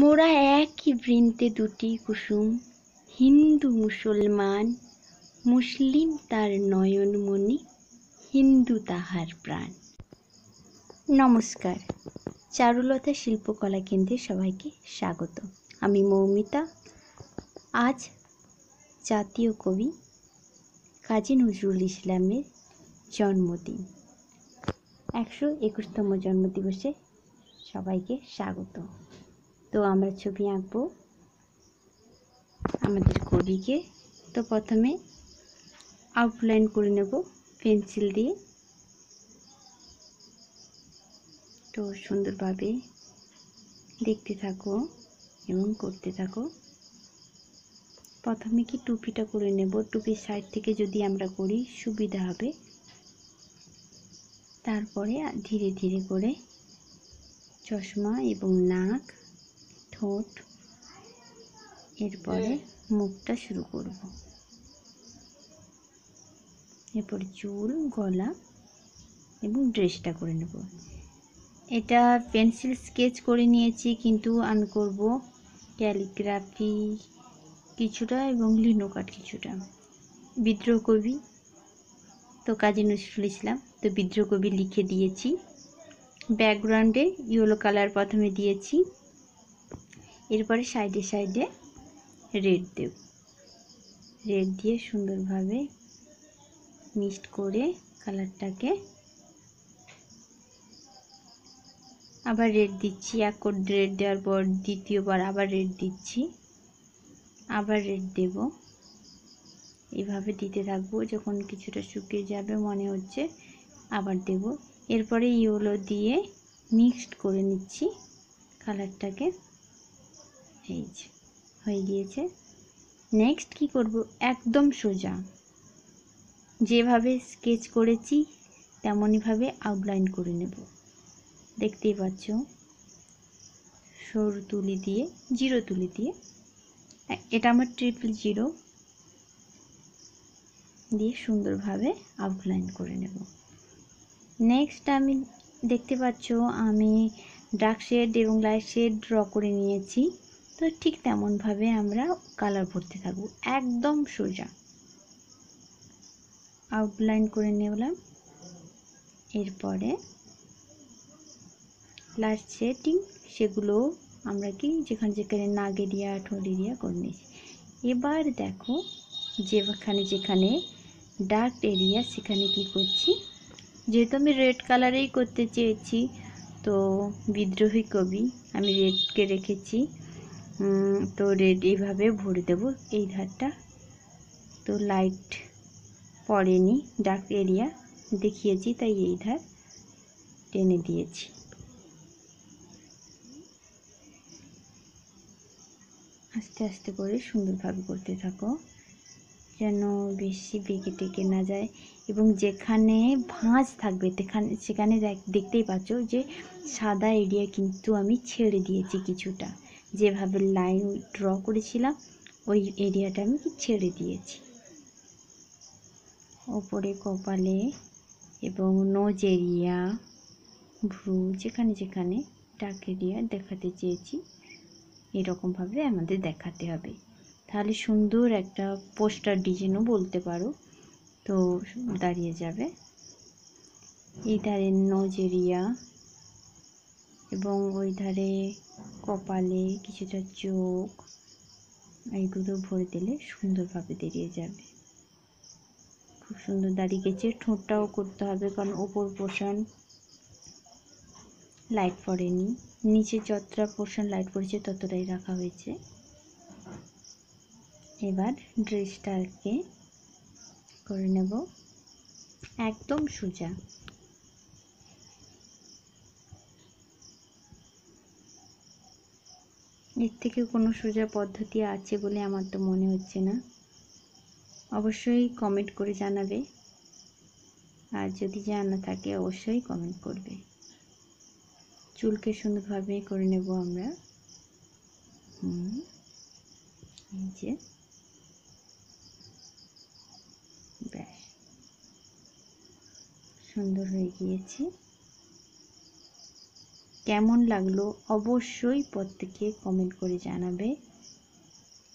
মোরা একই বৃন্তে দুটি কুসুম, হিন্দু মুসলমান, মুসলিম তার নয়নমণি হিন্দু তাহার প্রাণ। নমস্কার, চারুলতা শিল্পকলা কেন্দ্রে সবাইকে স্বাগত। আমি মৌমিতা, আজ জাতীয় কবি কাজী নজরুল ইসলামের জন্মদিন। একশো একুশতম জন্মদিবসে সবাইকে স্বাগত। তো আমরা ছবি আঁকবো আমাদের কবিকে। তো প্রথমে আউটলাইন করে নেব পেন্সিল দিয়ে। তো সুন্দরভাবে দেখতে থাকো এবং করতে থাকো। প্রথমে কি টুপিটা করে নেব? টুপির সাইড থেকে যদি আমরা করি সুবিধা হবে। তারপরে ধীরে ধীরে করে চশমা এবং নাক ঠোঁট। এরপরে মুখটা শুরু করব। এরপর চুল, গলা এবং ড্রেসটা করে নেব। এটা পেন্সিল স্কেচ করে নিয়েছি, কিন্তু আমি করব ক্যালিগ্রাফি কিছুটা এবং লিনো কাট কিছুটা। বিদ্রোহ কবি তো কাজী নজরুল ইসলাম, তো বিদ্রোহ কবি লিখে দিয়েছি। ব্যাকগ্রাউন্ডে ইয়েলো কালার প্রথমে দিয়েছি। এরপরে সাইডে সাইডে রেড দেব। রেড দিয়ে সুন্দরভাবে মিক্সড করে কালারটাকে আবার রেড দিচ্ছি, এক কোট রেড দেওয়ার পর দ্বিতীয়বার আবার রেড দিচ্ছি। আবার রেড দেব। এভাবে দিতে থাকব, যখন কিছুটা শুকিয়ে যাবে মনে হচ্ছে আবার দেব। এরপরে ইয়োলো দিয়ে মিক্সড করে নিচ্ছি কালারটাকে এই যে, হয়ে গিয়েছে। নেক্সট কি করব? একদম সোজা। যেভাবে স্কেচ করেছি, তেমনইভাবে আউটলাইন করে নেব। দেখতেই পাচ্ছ? সরু তুলি দিয়ে, জিরো তুলি দিয়ে। এটা আমার ট্রিপল জিরো দিয়ে সুন্দরভাবে আউটলাইন করে নেব। নেক্সট আমি দেখতে পাচ্ছ, আমি ডার্ক শেড এবং লাইট শেড ড্র করে নিয়েছি। তো ঠিক তেমনভাবে আমরা কালার ভরতে থাকব। একদম সোজা। আউটলাইন করে নিলাম। এরপরে লাস্ট শেডিং সেগুলো আমরা কি? যেখানে যেখানে নাগেরিয়া, ঠোঁটেরিয়া করে নিয়েছি। এবার দেখো যেখানে যেখানে ডার্ক এরিয়া সেখানে কি করছি? যেহেতু আমি রেড কালারেই করতে চেয়েছি, তো বিদ্রোহী কবি আমি রেডকে রেখেছি। তো রেড এইভাবে ভরে দেব, এই ধারটা। তো লাইট পড়েনি ডার্ক এরিয়া দেখিয়েছি, তাই এই ধার টেনে দিয়েছি। আস্তে আস্তে করে সুন্দরভাবে করতে থাকো, যেন বেশি বেগে টেকে না যায়। এবং যেখানে ভাঁজ থাকবে সেখানে দেখতেই পাচ্ছ যে সাদা এরিয়া কিন্তু আমি ছেড়ে দিয়েছি কিছুটা। যেভাবে লাইন ড্র করেছিলাম, ওই এরিয়াটা আমি ছেড়ে দিয়েছি। ওপরে কপালে এবং নোজ এরিয়া ভ্রু, যেখানে যেখানে ডাক এরিয়া দেখাতে চেয়েছি এরকমভাবে আমাদের দেখাতে হবে। তাহলে সুন্দর একটা পোস্টার ডিজাইনও বলতে পারো। তো দাঁড়িয়ে যাবে। এই ধারে নোজ এরিয়া এবং ওই ধারে কপালে কিছুটা চোখ, এইগুলো ভরে দিলে সুন্দরভাবে দাঁড়িয়ে যাবে। খুব সুন্দর দাঁড়িয়ে গেছে, ঠোঁটটাও করতে হবে কারণ ওপর পোর্শন লাইট পড়েনি। নিচে যতটা পোর্শন লাইট পড়েছে ততটাই রাখা হয়েছে। এবার ড্রেসটাকে করে নেব। একদম সোজা। এর থেকে কোনো সোজা পদ্ধতি আছে বলে আমার তো মনে হচ্ছে না। অবশ্যই কমেন্ট করে জানাবে। আর যদি জানা থাকে অবশ্যই কমেন্ট করবে। চুলকে সুন্দরভাবে করে নেব আমরা। এই যে। সুন্দর হয়ে গিয়েছে। কেমন লাগল অবশ্যই প্রত্যেকে কমেন্ট করে জানাবে।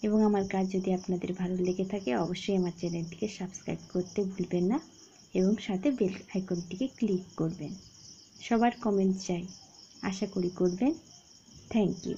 এবং আমার কাজ যদি আপনাদের ভালো লেগে থাকে, অবশ্যই আমার চ্যানেলটিকে সাবস্ক্রাইব করতে ভুলবেন না এবং সাথে বেল আইকনটিকে ক্লিক করবেন। সবার কমেন্ট চাই। আশা করি করবেন। Thank you